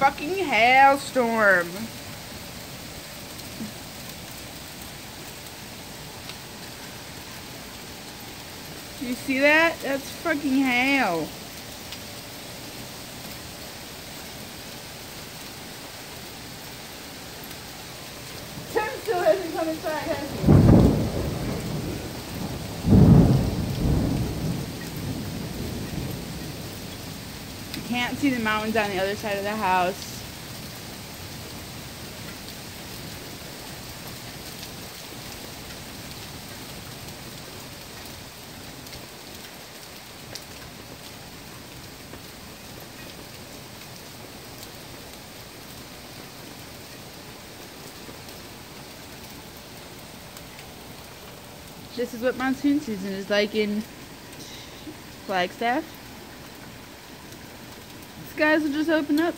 fucking hailstorm. You see that? That's fucking hail. Tim still hasn't come inside, You can't see the mountains on the other side of the house. This is what monsoon season is like in Flagstaff. Skies will just open up.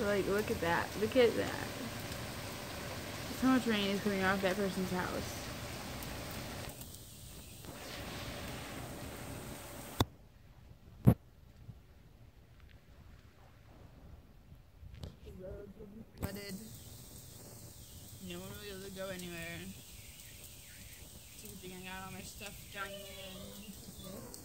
Like, look at that. Look at that. So much rain is coming off that person's house. The roads will be flooded. No one be able to go anywhere. So I got all my stuff there.